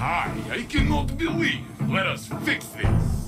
high. I cannot believe. Let us fix this.